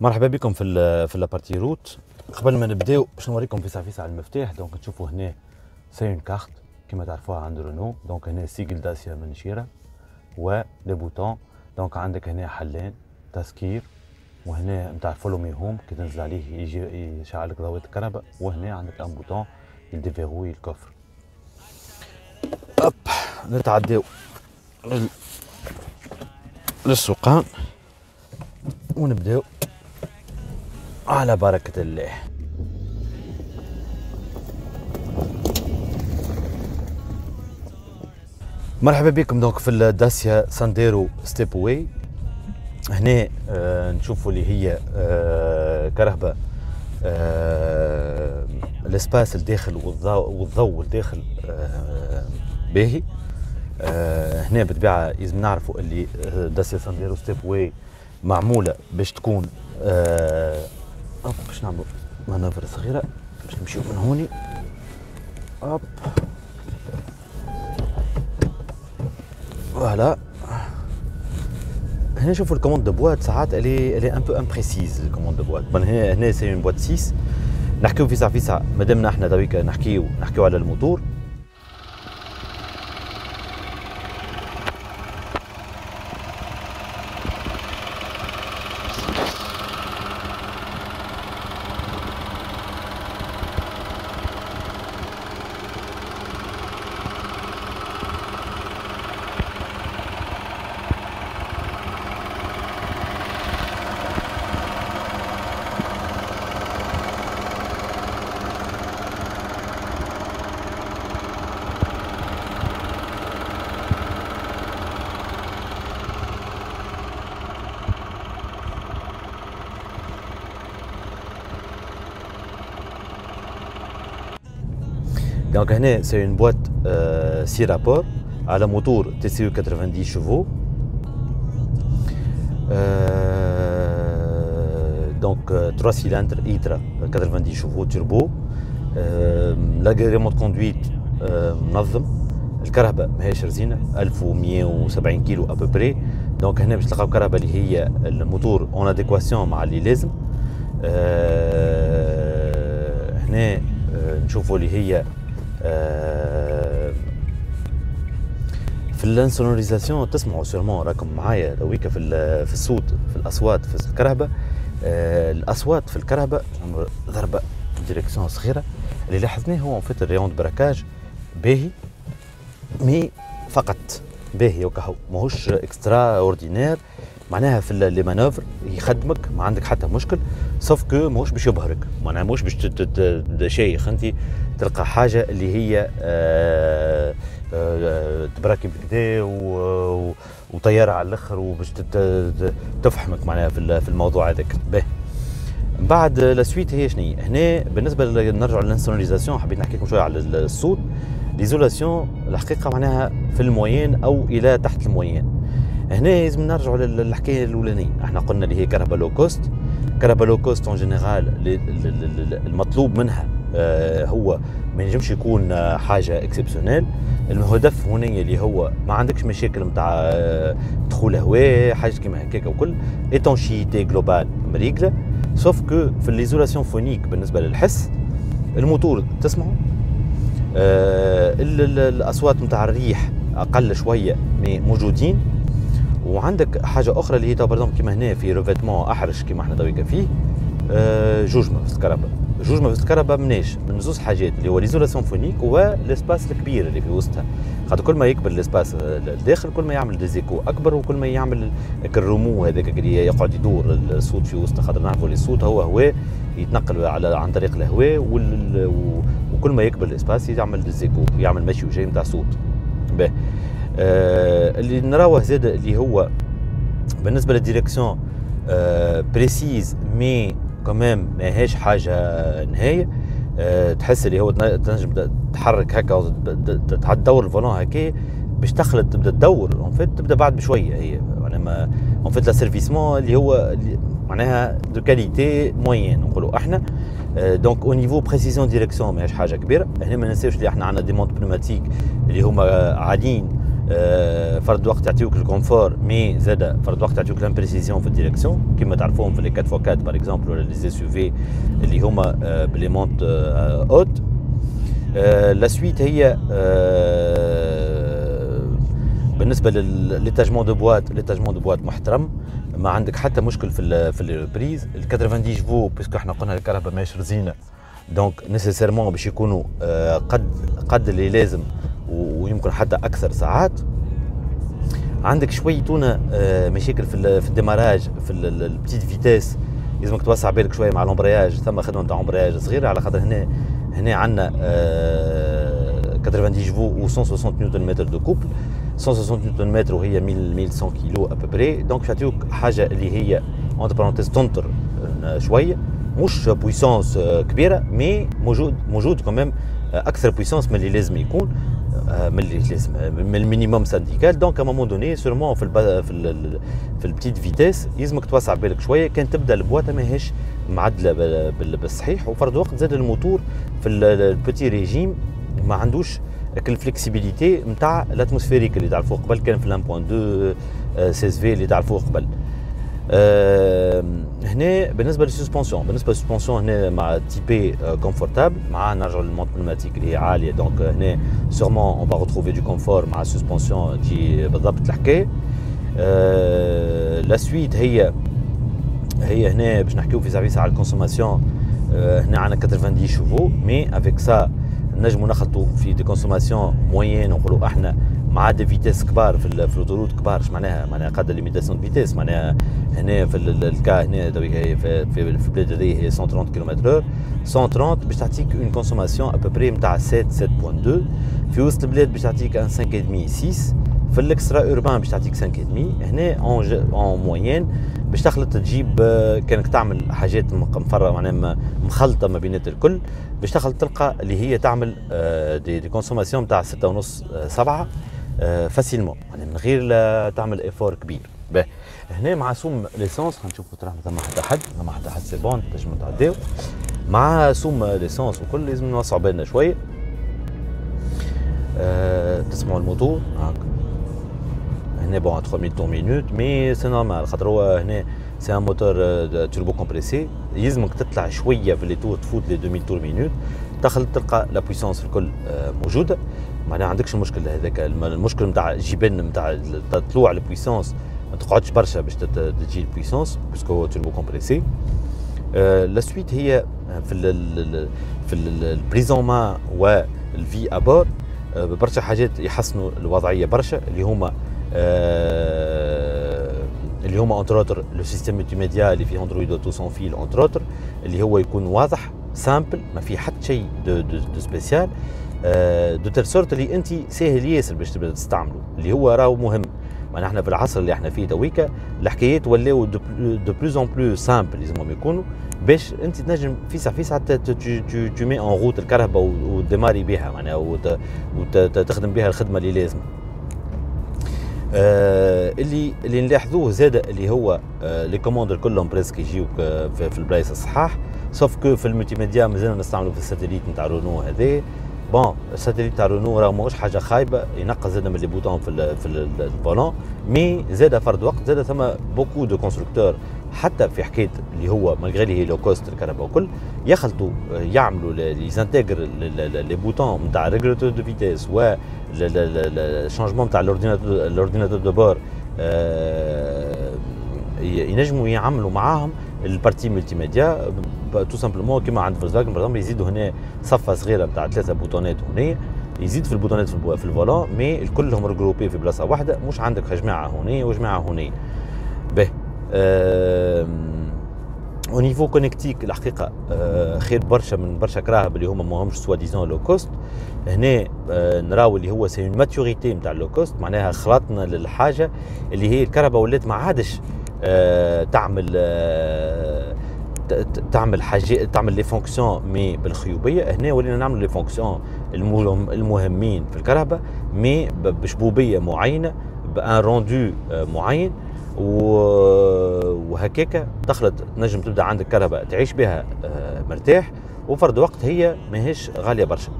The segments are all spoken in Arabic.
مرحبا بكم في في la partie route. قبل ما نبداو باش نوريكم فيسع فيسع المفتاح donc تشوفوا هنا c'est une carte كما تعرفوها عند رونو. donc هنا sigle داسيا من شيرة و les boutons. donc عندك هنا حلين تسكير وهنا نتاع follow home كي تنزل عليه يجي يشعلك ضوء الكرهبة وهنا عندك un bouton ي déverrouille ال coffre hop نتعداو للسوقان ونبداو. على بركة الله. مرحبا بكم donc في الداسيا سانديرو ستيب واي. هنا آه نشوفوا اللي هي آه كرهبة آه ال espace الداخل والضوء والضوء الداخل آه باهي. آه هنا بالطبيعة لازم نعرفوا اللي آه، داسيا سانديرو ستيب واي معمولة باش تكون آه hop باش نعملوا manœuvre صغيرة باش نمشيو من هوني. hop voilà. هنا شوفوا ال commande de boîte ساعات elle est un peu imprécise ال commande de boîte هنا هنا c'est une boîte 6 نحكيو فيسع فيسع مادامنا إحنا تويك نحكيو نحكيو على الموتور. Donc c'est une boîte 6 euh, rapports à la moteur TCe 90 chevaux. Euh, donc 3 cylindres ITRA 90 chevaux. Euh, L'agrément de conduite منظم الكرهبة ماهيش رزينه 1170 كيلو à peu près donc هنا باش تلقاو كرهبة اللي هي ال moteur en adéquation مع اللي لازم أه هنا أه نشوفوا اللي هي في ال insonorisation تسمعوا sûrement راكم معايا تويكا في في الصوت في الأصوات في الكرهبه آه، الأصوات في الكرهبه ضربه direction صغيرة. اللي لاحظناه هو في ال rayon braquage باهي mais فقط باهي وكهو ماهوش extraordinaire معناها في les manœuvres يخدمك ما عندك حتى مشكل sauf que ماهوش باش يبهرك. معناها ماهوش باش شيخ. أنت تلقى حاجة اللي هي آه، آه، تبراكي بكدا وطيارة على الأخر وباش تفحمك معناها في الموضوع هذاك. باهي بعد la suite هي شنو هنا بالنسبة نرجع للانسوناليزاسيون حبيت نحكي لكم شوية على الصوت. l'isolation الحقيقة معناها في ال moyenne أو إلى تحت ال moyenne هنا لازم نرجعوا للحكاية الأولانية. إحنا قلنا اللي هي كرهبة low cost كرهبة low cost en général المطلوب منها آه، هو ما ينجمش يكون حاجة exceptionnelle الهدف هنا اللي هو ما عندكش مشاكل نتاع آه، دخول هواء حاجة كيما هكاك وال étanchéité globale مريقله sauf que في l'isolation phonique بالنسبة للحس الموتور تسمعه. آه الأصوات نتاع الريح أقل شوية mais موجودين. وعندك حاجة أخرى اللي هي pardon كيما هنا في revêtement احرش كيما إحنا تويكا فيه آه جوج مفز الكرهبة جوج مفز الكرهبة مناش من زوج حاجات اللي هو l'isolation phonique وال espace الكبير اللي في وسطها. خاطر كل ما يكبر ال espace الداخل كل ما يعمل des échos أكبر وكل ما يعمل ال remous هذاك اللي يقعد يدور الصوت في وسطه خاطر نعرفوا الصوت هو هواء يتنقل على عن طريق الهواء وكل ما يكبر ال espace يعمل des échos يعمل مشي وجاي نتاع صوت. باهي. آه اللي نراوه زاد اللي هو بالنسبة لل direction آه précise mais كمان ماهيش حاجة نهايه آه تحس اللي هو تنجم تحرك هكا تدور ال volant هكا باش تخلط تبدأ تدور. en fait تبدأ بعد بشوية هي. معناها en fait l'asservissement اللي هو معناها de qualité moyenne نقولوا إحنا. donc au niveau précision direction ماهيش حاجة كبيرة. هنا ما ننساوش اللي إحنا عندنا des montes pneumatiques اللي هما عاديين آه، فرد وقت يعطيوك ال confort mais زاد فرد وقت يعطيوك l'imprécision في ال direction كيما تعرفوهم في les 4 fois 4 par exemple ولا les SUV اللي هما ب les montes hautes la suite هي بالنسبة ل l'étagement de boîte l'étagement de boîte محترم. ما عندك حتى مشكل في في ال reprise ال 90 chevaux puisque إحنا قلنا الكرهبة ماهيش رزينه donc nécessairement باش يكونوا قد قد اللي لازم ويمكن حتى أكثر ساعات. عندك شوي تونا آه، مشاكل في في ال démarrage في ال petites vitesses لازمك توسع بالك شوية مع ال embrayage. ثم خدمة تاع embrayage صغيرة. على خاطر هنا هنا عندنا 90 فو و 160 newton mètre de couple 160 newton mètre وهي 1100 kilos à peu près donc تعطيوك حاجة اللي هي entre parenthèses تنطر آه، شوية مش puissance آه، كبيرة mais موجود موجود كمان أكثر puissance من اللي لازم يكون. من اللي لازم من ال minimum syndical donc à un moment donné sûrement في الب... في ال... في ال petites vitesses يلزمك توسع بالك شوية كان تبدأ البواطه ماهيش معدلة بالصحيح. وفرد وقت زاد الموتور في ال petit régime ما عندوش ال flexibilité نتاع ال atmosphérique اللي تعرفوه قبل. كان في 1.2 سي اس في اللي تعرفوه قبل. هنا بالنسبة لل suspension بالنسبة لل suspension هنا مع تيبي confortable مع نرجعوا لل monte pneumatique اللي هي عاليه donc هنا sûrement on va retrouver du confort مع ال suspension تجي بالضبط الحكاية أه la suite هي هي هنا باش نحكيو في service على ال consommation أه هنا عندنا 90 chevaux mais avec ça نجموا نخلطوا في des consommations moyennes نقولوا إحنا des vitesses كبار في, ال autoroute كبار اش معناها؟ معناها قد limitation vitesse معناها هنا في الكا هنا في في, البلاد هذه هي 130 كيلومتر 130 باش تعطيك une consommation à peu près نتاع 7 7.2 في وسط البلاد باش تعطيك un 5.5 6 في ال extra urbain باش تعطيك 5.5 هنا en en moyenne باش تخلط تجيب كأنك تعمل حاجات مفرغة معناها مخلطة ما بينات الكل. باش تخلط تلقى اللي هي تعمل des, des consommations نتاع 6.5 7 facilement يعني من غير لا تعمل effort كبير. باهي هنا مع سوم ليسونس نشوفوا ترى ثم حتى حد. ثم حتى حد c'est bon تنجموا تعديو. مع سوم ليسونس وكل لازم نوسعوا بالنا شوية. أه تسمعوا الموتور. هاك. هنا bon 3000 tours minute mais c'est normal خاطر هو هنا c'est un moteur turbo compressé يلزمك تطلع شوية في les tours تفوت les 2000 tours minute تدخل تلقى la puissance الكل موجودة. ما عندكش المشكل هذاك المشكل نتاع جبن نتاع طلوع ال puissance ما تقعدش برشا باش تجي ال puissance parce que هو turbo compressé la suite هي في ال في البريزون وال vie à bord برشا حاجات يحسنوا الوضعية برشا اللي هما أه اللي هما entre le système média اللي فيه Android Auto sans fil entre اللي هو يكون واضح simple ما في حتى شيء de, de spécial de telle sorte اللي انت ساهل ياسر باش تبدأ تستعمله اللي هو راهو مهم. ما إحنا في العصر اللي إحنا فيه تويكا الحكايات ولاو de plus en plus simples لازمهم يكونوا باش انت تنجم في ساعه في ساعه tu mets en route الكرهبة و démarrer بها معناها وتخدم بها الخدمة اللي لازم آه اللي اللي نلاحظوه زاد اللي هو آه les commandes كلهم presque يجيوك آه في, في البلايص الصحاح sauf que في ال multimédia مازلنا نستعملوا في ال satellite نتاع رونو هذا. bon ال satellite تاع رونو راه ماهوش حاجة خايبه ينقص زاد من les boutons في في ال volant mais زاد فرد وقت زاد ثم beaucoup de constructeurs حتى في حكايه اللي هو malgré اللي هي low cost الكرهبة وكل يخلطوا يعملوا les intégrer les boutons نتاع régulateur de vitesse و ال changement نتاع ال ordinateur de bord ينجموا يعملوا معاهم ال partie multimédia tout simplement كيما عند Volkswagen par يزيدوا هنا صفة صغيرة نتاع ثلاثة بوتونات هنا يزيد في البوتونات في ال volant mais الكلهم regroupés في بلاصة واحدة مش عندك جماعة هنا وجماعة هنا. به au niveau connectique الحقيقة آه خير برشا من برشا كراهب اللي هما ماهمش soi-disant low cost هنا آه نراو اللي هو c'est maturité نتاع low cost معناها خلطنا للحاجة اللي هي الكرهبة ولات ما عادش تعمل آه تعمل حاجة تعمل les fonctions mais بالخيوبية. هنا ولينا نعمل les fonctions المهمين في الكرهبة mais بشبوبيه معينة ب un rendu معين. وهكاك دخلت تنجم تبدأ عندك كرهبة تعيش بها مرتاح. وفرد وقت هي ماهيش غالية برشا.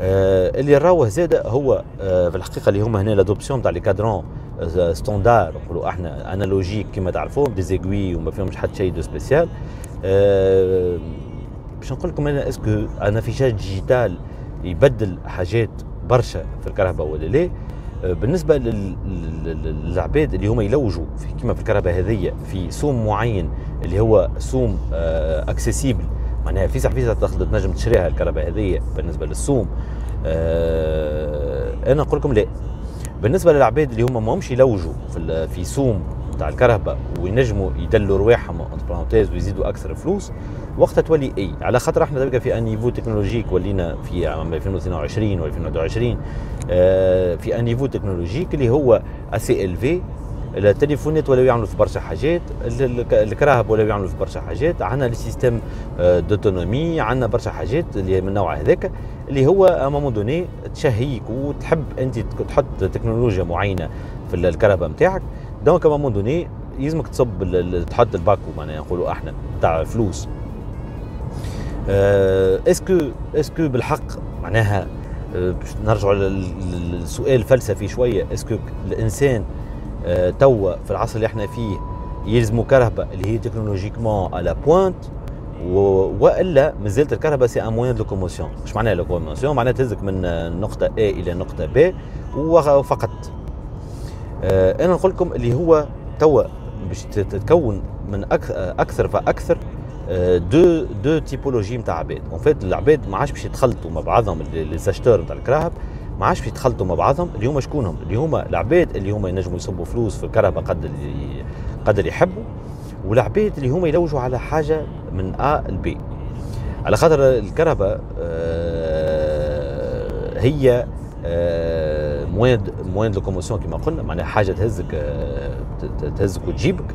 آه اللي راوه زاد هو آه في الحقيقة اللي هما هنا l'adoption تاع les cadrans standards نقولوا إحنا analogiques كما تعرفون des aiguilles وما فيهمش حتى شيء de spécial آه باش نقول لكم أنا est-ce que un affichage digital يبدل حاجات برشا في الكرهبة ولا لا؟ آه، بالنسبة للعباد اللي هما يلوجوا في كما في الكرهبة هذية في سوم معين اللي هو سوم accessible آه، معناها فيسع فيسع تنجم تشريها الكرهبة هذية بالنسبة للسوم. آه، أنا نقول لكم لا. بالنسبة للعباد اللي هما ماهمش يلوجوا في في سوم تاع الكرهبة وينجموا يدللوا رواحهم ويزيدوا أكثر فلوس وقتها تولي اي على خاطر إحنا تبقى في ان تكنولوجيك ولينا في عام 2022 و 2021 في ان تكنولوجيك اللي هو اسي ال في التليفونات ولاو يعملوا في برشا حاجات الكراهب ولاو يعملوا في برشا حاجات عندنا السيستم دوتونومي عندنا برشا حاجات اللي من النوع هذاك اللي هو ا دوني تشهيك وتحب أنت تحط تكنولوجيا معينة في الكهرباء نتاعك donc à donné يلزمك تصب تحط الباكو معناها نقولوا إحنا تاع فلوس. est-ce que est-ce que بالحق معناها أه، باش نرجعوا للسؤال الفلسفي شوية est-ce que الإنسان توا في العصر اللي إحنا فيه يلزموا كرهبة اللي هي technologiquement à la pointe وإلا مازالت الكرهبة c'est un moyen de locomotion اش معناها locomotion معناها تهزك من نقطة A إلى نقطة B وفقط. أه، أنا نقول لكم اللي هو توا باش تتكون من أكثر فأكثر deux deux typologies نتاع عباد. en fait العباد ما عادش باش يتخلطوا مع بعضهم les acheteurs نتاع الكراهب ما عادش يتخلطوا مع بعضهم اللي هما شكونهم؟ اللي هما العباد اللي هما ينجموا يصبوا فلوس في الكرهبة قدر قدر يحبوا والعباد اللي هما يلوجوا على حاجة من A ل B على خاطر الكرهبة آه هي آه moyen moyen locomotion كما قلنا معناها حاجة تهزك آه تهزك وتجيبك.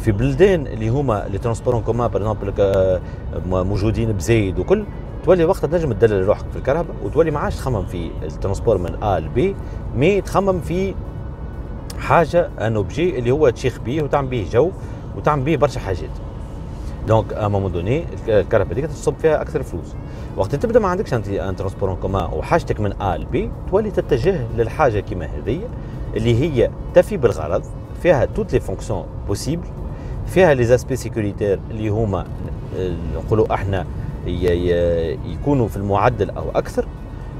في بلدان اللي هما les transports en commun بار موجودين بزايد وكل تولي وقتها تنجم تدلل روحك في الكرهبة وتولي ما عادش تخمم في ال transport من A ل B mais تخمم في حاجة un objet اللي هو تشيخ بيه وتعمل بيه جو وتعمل بيه برشا حاجات. donc à moment donné الكرهبة هذيك تصب فيها أكثر فلوس. وقت تبدا ما عندكش انت un transport en commun وحاجتك من A ل B تولي تتجه للحاجة كيما هذه اللي هي تفي بالغرض فيها toutes les fonctions possibles فيها les aspects sécuritaires اللي هما نقولوا إحنا يكونوا في المعدل أو أكثر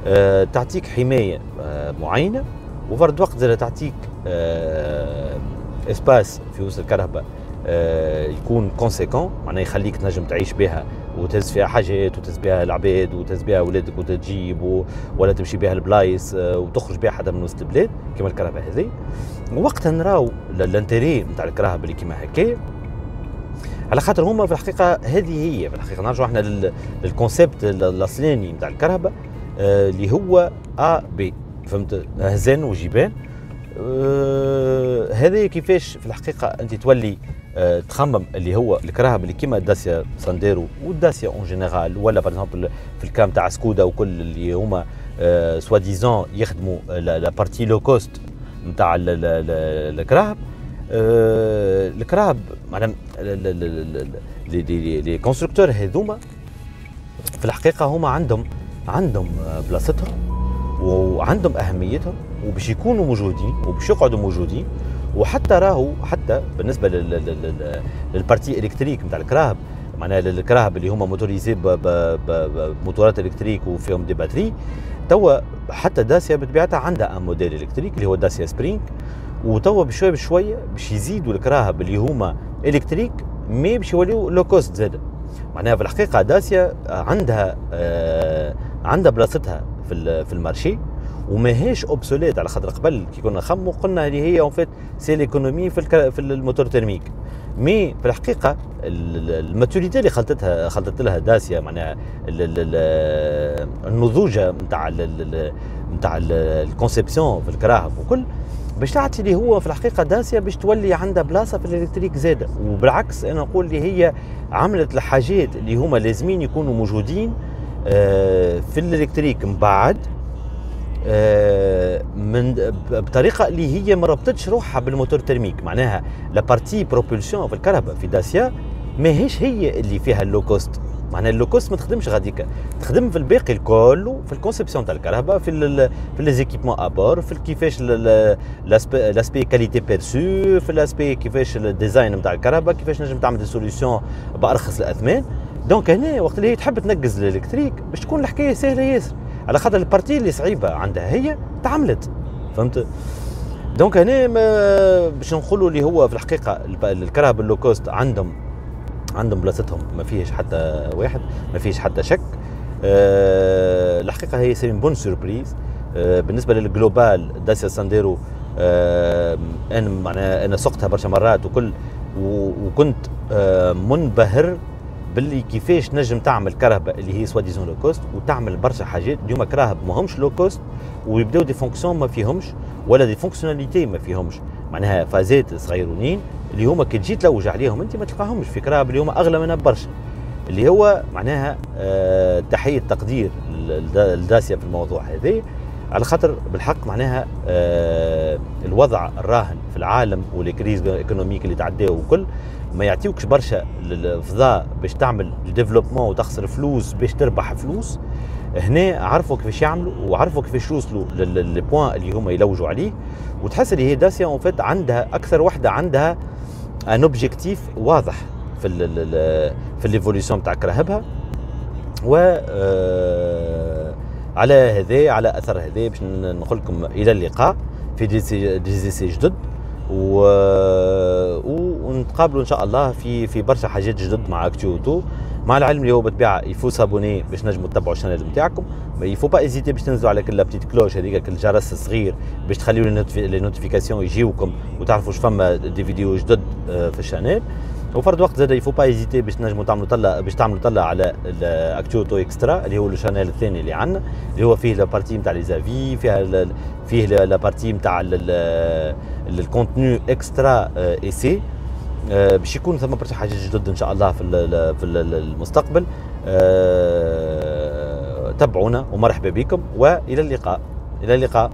أه تعطيك حماية أه معينة وفرد وقت تعطيك أه espace في وسط الكرهبة يكون conséquent معناه يخليك تنجم تعيش بها وتهز فيها حاجات وتهز بها العباد وتهز بها اولادك وتجيب ولا تمشي بها البلايص وتخرج بها حدا من وسط البلاد كما الكرهبة هذه وقتها نراو ال intérêt نتاع الكرهبة اللي كيما هكا على خاطر هما في الحقيقة هذه هي في الحقيقة نرجعوا إحنا لل concept الاصلاني نتاع الكرهبة آه اللي هو A B فهمت؟ هزان وجبان آه هذه كيفاش في الحقيقة أنت تولي آه تخمم اللي هو الكراهب اللي كيما داسيا سانديرو وداسيا en général ولا par exemple في ال gamme تاع سكودا وكل اللي هما آه soi-disant يخدموا la partie low cost نتاع الكراهب آه، الكراهب معناها les constructeurs هذوما في الحقيقة هما عندهم عندهم بلاصتهم وعندهم أهميتهم وباش يكونوا موجودين وباش يقعدوا موجودين وحتى راهو حتى بالنسبة لل partie électrique نتاع الكراهب معناها الكراهب اللي هما motorisées بموتورات électriques وفيهم des batteries توا حتى داسيا بطبيعتها عندها un modèle électrique اللي هو داسيا سبرينغ وتوا بشويه بشويه باش يزيدوا الكراهب اللي هما électriques mais باش يوليو low cost زاد. معناها في الحقيقة داسيا عندها آه عندها بلاصتها في في ال marché وماهيش obsolète على خاطر قبل كي كنا نخمموا قلنا اللي هي en fait c'est l'économie في في ال moteur thermique mais في الحقيقة ال maturité اللي خلطتها خلطت لها داسيا معناها النضوجة نتاع نتاع ال conception في الكراهب وكل باش تعطي اللي هو في الحقيقة داسيا باش تولي عندها بلاصة في ال électrique زاده وبالعكس أنا نقول اللي هي عملت الحاجات اللي هما لازمين يكونوا موجودين آه، في ال électrique. من بعد آه، من بطريقة اللي هي ما ربطتش روحها بال moteur thermique معناها la partie propulsion في الكرهبة في داسيا ماهيش هي اللي فيها ال low cost معناها ال low cost ما تخدمش غاديكا تخدم في الباقي الكل في ال conception تاع الكرهبة في ال في les équipements à bord في كيفاش l'aspect qualité perçue في l'aspect كيفاش ال design نتاع الكرهبة كيفاش نجم تعمل des solutions بأرخص الأثمان. دونك هنا وقت اللي هي تحب تنقز l'électrique باش تكون الحكاية سهلة ياسر. على خاطر ال partie اللي صعيبة عندها هي تعملت. فهمت؟ دونك هنا باش نقولوا اللي هو في الحقيقة الكرهب ال low cost عندهم عندهم بلاصتهم ما فيهش حتى واحد ما فيش حتى شك. أه الحقيقة هي c'est bonne surprise أه بالنسبة لل global داسيا سانديرو أه أنا معناها أنا سقتها برشا مرات وكل وكنت أه منبهر باللي كيفاش نجم تعمل كرهبة اللي هي soi-disant low cost وتعمل برشا حاجات. اليوم كراهب ما همش low cost ويبداو des fonctions ما فيهمش ولا des fonctionnalités ما فيهمش. معناها فازات صغيرونين اللي هما كي تجي تلوج عليهم أنت ما تلقاهمش في كراهب اللي هما أغلى منها برشا. اللي هو معناها آه تحية تقدير لداسيا في الموضوع هذا على خاطر بالحق معناها آه الوضع الراهن في العالم وال crise économique اللي تعداه وكل ما يعطيوكش برشا الفضاء باش تعمل développement وتخسر فلوس باش تربح فلوس. هنا عرفوا كيفاش يعملوا وعرفوا كيفاش يوصلوا لل point اللي هما يلوجوا عليه. وتحس اللي هي داسيا en fait عندها أكثر وحدة عندها un objectif واضح في ال في l'évolution تاع كراهبها و آه، على هذا على أثر هذا باش نقول لكم إلى اللقاء في d'essais, d'essais جدد و... ونتقابلوا إن شاء الله في في برشا حاجات جدد مع Actuoto مع العلم اللي هو بالطبيعه il faut s'abonner باش نجموا تتبعوا ال chaîne نتاعكم ما il faut pas hésiter باش تنزلوا على كل petite cloche هذيك كل جرس صغير باش تخليوا les notifications يجيوكم وتعرفوا اش فما des vidéos جدد آه، في ال chaîne وفرد وقت زاد يفو با ايزيتي باش نجموا تعملوا طلع باش تعملوا طلع على اكتوتو اكسترا اللي هو الشانل الثاني اللي عندنا اللي هو فيه لابارتي نتاع لي زافي فيها فيه لابارتي نتاع الكونتوني اكسترا اي سي باش يكون ثم برشا حاجات جدد إن شاء الله في في المستقبل. آه، تابعونا ومرحبا بكم وإلى اللقاء. إلى اللقاء.